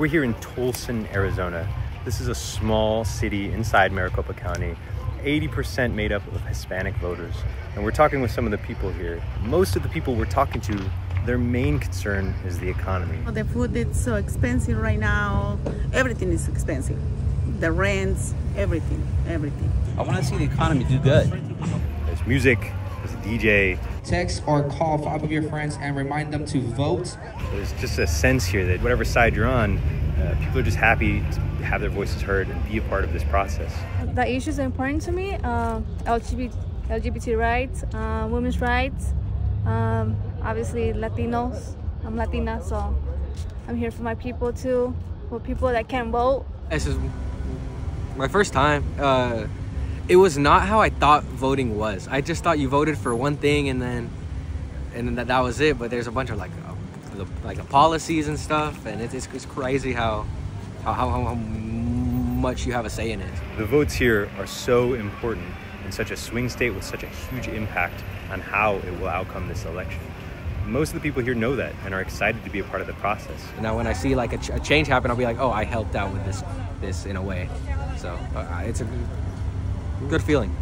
We're here in Tolleson, Arizona. This is a small city inside Maricopa County, 80% made up of Hispanic voters. And we're talking with some of the people here. Most of the people we're talking to, their main concern is the economy. The food is so expensive right now. Everything is expensive. The rents, everything, everything. I want to see the economy do good. There's music, there's a DJ. Text or call five of your friends and remind them to vote. There's just a sense here that whatever side you're on, uh, people are just happy to have their voices heard and be a part of this process. The issues are important to me. Uh, LGBT, LGBT rights, uh, women's rights, um, obviously Latinos. I'm Latina, so I'm here for my people too, for people that can't vote. This is my first time. It was not how I thought voting was. I just thought you voted for one thing and then and then that, that was it. But there's a bunch of like uh, the, like the policies and stuff, and it's, it's, it's crazy how, how how how much you have a say in it. The votes here are so important in such a swing state with such a huge impact on how it will outcome this election. Most of the people here know that and are excited to be a part of the process. Now, when I see like a, ch- a change happen, I'll be like, oh, I helped out with this this in a way. So uh, it's a good feeling.